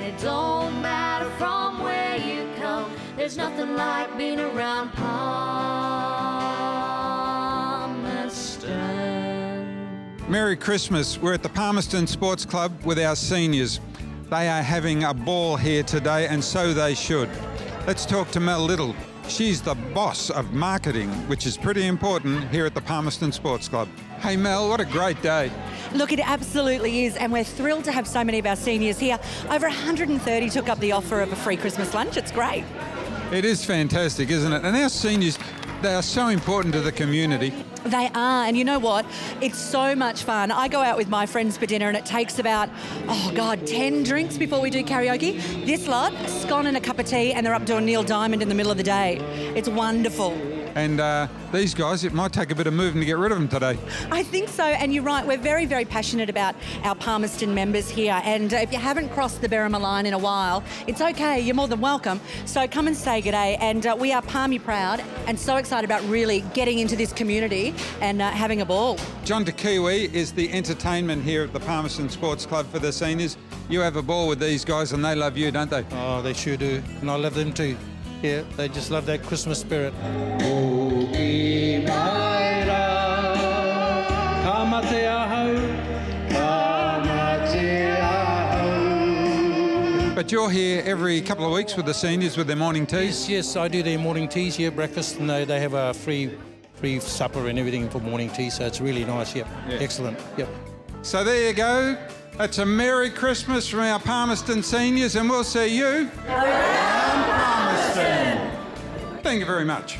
And it don't matter from where you come, there's nothing like being around Palmerston. Merry Christmas. We're at the Palmerston Sports Club with our seniors. They are having a ball here today, and so they should. Let's talk to Mel Little. She's the boss of marketing, which is pretty important here at the Palmerston Sports Club. Hey Mel, what a great day. Look, it absolutely is, and we're thrilled to have so many of our seniors here. Over 130 took up the offer of a free Christmas lunch. It's great. It is fantastic, isn't it? And our seniors, they are so important to the community. They are, and you know what? It's so much fun. I go out with my friends for dinner, and it takes about, oh God, 10 drinks before we do karaoke. This lot, a scone and a cup of tea, and they're up doing Neil Diamond in the middle of the day. It's wonderful. And uh, these guys, it might take a bit of moving to get rid of them today. I think so, and you're right. We're very, very passionate about our Palmerston members here. And if you haven't crossed the Berrimah line in a while, it's okay. You're more than welcome. So come and say good day. And uh, we are Palmy proud and so excited about really getting into this community and uh, having a ball. John DeKiwi is the entertainment here at the Palmerston Sports Club for the seniors. You have a ball with these guys, and they love you, don't they? Oh, they sure do. And I love them too. Yeah, they just love that Christmas spirit. But you're here every couple of weeks with the seniors with their morning teas. Yes, yes, I do their morning teas here, breakfast, and they, they have a free free supper and everything for morning tea, so it's really nice. Yep, excellent. Yep. So there you go. That's a Merry Christmas from our Palmerston seniors, and we'll see you around Palmerston. Thank you very much.